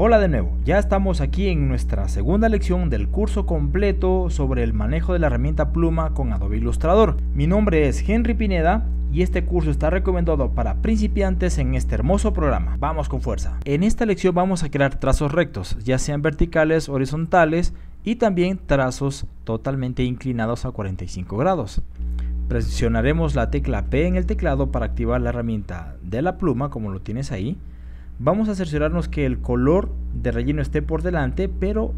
Hola de nuevo, ya estamos aquí en nuestra segunda lección del curso completo sobre el manejo de la herramienta pluma con Adobe Illustrator. Mi nombre es Henry Pineda y este curso está recomendado para principiantes en este hermoso programa. Vamos con fuerza. En esta lección vamos a crear trazos rectos, ya sean verticales, horizontales y también trazos totalmente inclinados a 45 grados. Presionaremos la tecla P en el teclado para activar la herramienta de la pluma como lo tienes ahí Vamos a cerciorarnos que el color de relleno esté por delante, pero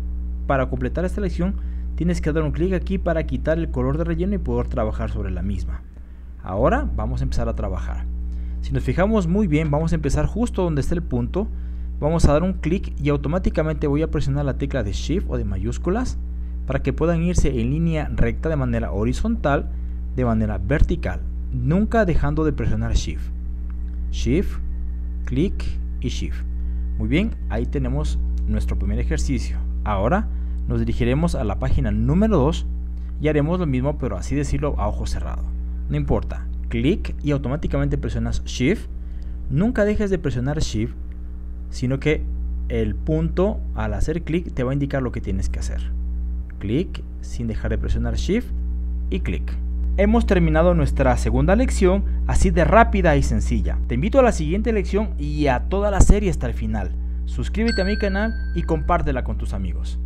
para completar esta lección tienes que dar un clic aquí para quitar el color de relleno y poder trabajar sobre la misma. Ahora vamos a empezar a trabajar. Si nos fijamos muy bien, vamos a empezar justo donde está el punto. Vamos a dar un clic y automáticamente voy a presionar la tecla de Shift o de mayúsculas para que puedan irse en línea recta de manera horizontal, de manera vertical, nunca dejando de presionar Shift. Shift, clic y Shift. Muy bien, ahí tenemos nuestro primer ejercicio. Ahora nos dirigiremos a la página número 2 y haremos lo mismo, pero así decirlo a ojo cerrado. No importa, clic y automáticamente presionas Shift. Nunca dejes de presionar Shift, sino que el punto al hacer clic te va a indicar lo que tienes que hacer. Clic sin dejar de presionar Shift y clic. Hemos terminado nuestra segunda lección así de rápida y sencilla. Te invito a la siguiente lección y a toda la serie hasta el final. Suscríbete a mi canal y compártela con tus amigos.